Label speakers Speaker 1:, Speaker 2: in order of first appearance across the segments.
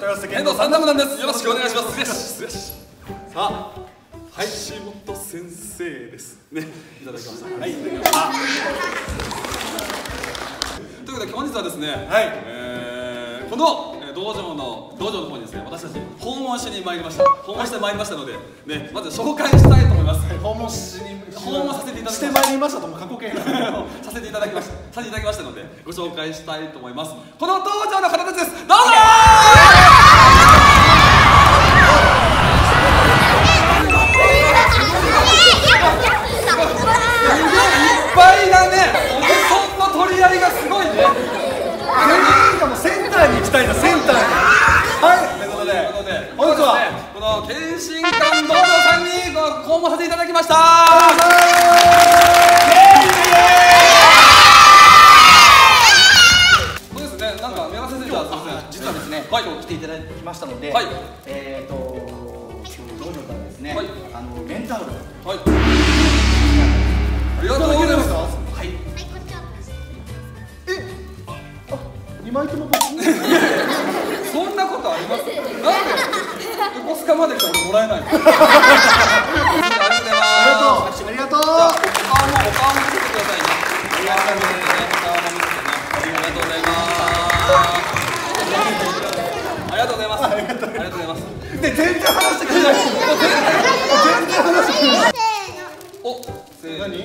Speaker 1: 剣道三段なんです。よろしくお願いします。さあはい。橋本先生です。ね。いただきましたはい。いただきましたということで本日はですねはい。えーこのえー道場の道場の方にですね私たち訪問しに参りました。訪問して参りましたのでねまず紹介したいと思います。
Speaker 2: 訪問しに
Speaker 1: 訪問させていただきま
Speaker 2: してまいりましたとも過去形
Speaker 1: させていただきました。させていただきましたのでご紹介したいと思います。この道場の方たちです。どうぞがすごいね
Speaker 2: 全員がもうセンターに行きたいなセンターに。はい。ということで本日は
Speaker 1: ねこの謙信館道場さんにご訪問させていただきました。そうですね。なんか宮川先生じゃあすいません。
Speaker 3: 実はですね、
Speaker 1: はい。
Speaker 3: 今日来ていただきましたので、
Speaker 1: はい。
Speaker 3: えっ、と道場からですね、
Speaker 1: はい。
Speaker 3: あのレンタ
Speaker 1: はい。ありがとう
Speaker 2: 枚とも僕
Speaker 1: そんなことあります？なんで横須賀まで来たらもらえないありがとうございます。
Speaker 2: ありがとう
Speaker 1: じゃあお顔もお顔も見せてくださいねお顔も見せてねお顔も見せてねありがとうございます。ありがとうございます。ありがとうございます。
Speaker 2: で全然話してくれない全然話してくれない
Speaker 1: おせーの
Speaker 2: 何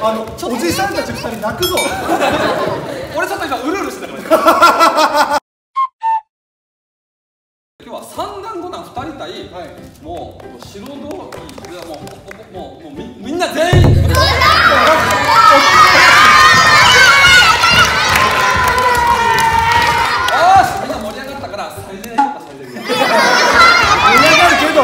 Speaker 4: あ
Speaker 2: のおじさんたち二人泣くぞ。
Speaker 1: 俺ちょっと今うるうるしてたから今日は三段五段二人対、
Speaker 2: はい
Speaker 1: もう白道いやもうもうもうみみんな全員よしみんな盛り上がったからサイゼリヤ行こうかサイゼリヤ
Speaker 2: 盛り上がるけど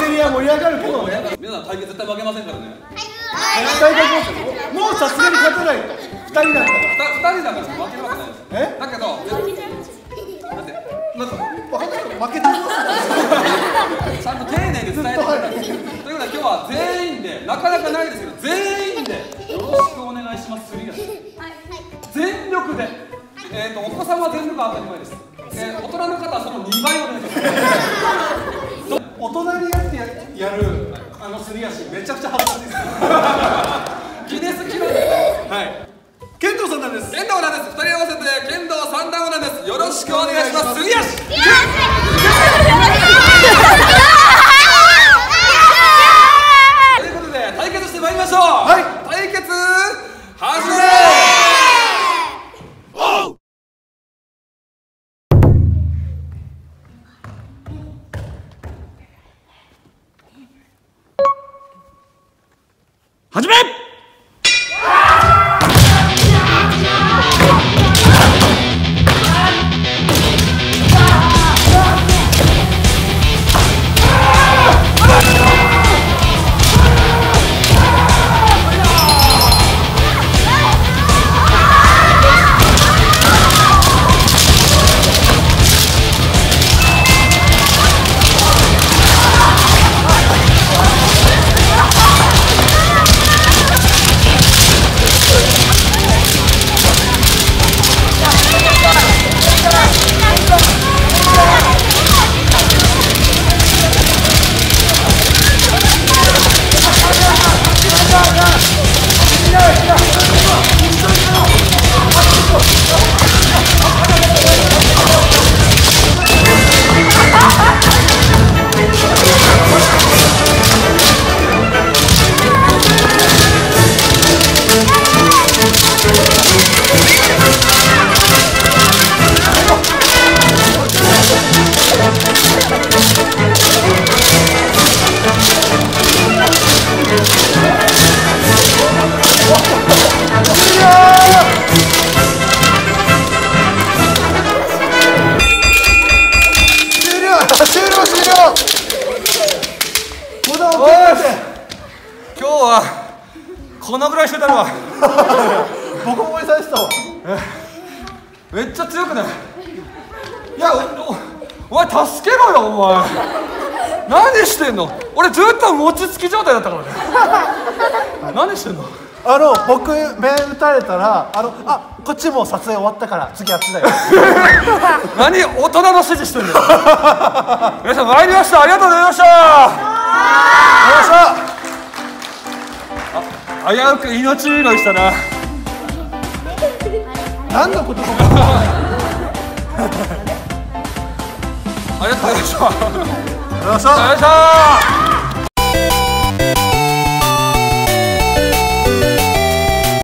Speaker 2: サイゼリヤ盛り上がるけどね。
Speaker 1: 皆さん対決絶対負けませんからね。
Speaker 2: 絶対勝ちますよ。もうさすがに勝てない。と二人なんだから。
Speaker 1: 二人だから負けるわけないです。
Speaker 2: え？
Speaker 1: だけどだって
Speaker 2: なんか負けて。ます
Speaker 1: ちゃんと丁寧に伝えてくれたということで今日は全員でなかなかないですけど全員でよろしくお願いします。す全力で、えー、とお子さんは全力当たり前です、えー大人の方はその2倍お願いします
Speaker 2: 大人にやってやるあのすり足めちゃくちゃ恥ずかしい。です
Speaker 1: ギネス記録。
Speaker 2: はい。剣道さんなんです。
Speaker 1: 剣道なんです。2人合わせて剣道三段なんです。よろしくお願いします。すり足始めこのぐらいしてたのは。
Speaker 2: 僕も思い出したわ。
Speaker 1: めっちゃ強くない？いやおおお前助けろよお前。何してんの？俺ずっと餅つき状態だったからね。何してんの？
Speaker 2: あの僕目打たれたらあのあこっちもう撮影終わったから次あっちだよ。
Speaker 1: 何？大人の指示してんだよ皆さん参りました。ありがとうございました。あ危うく命拾いしたな
Speaker 2: 何のことか。
Speaker 1: ありがとうございました。ありがとうございました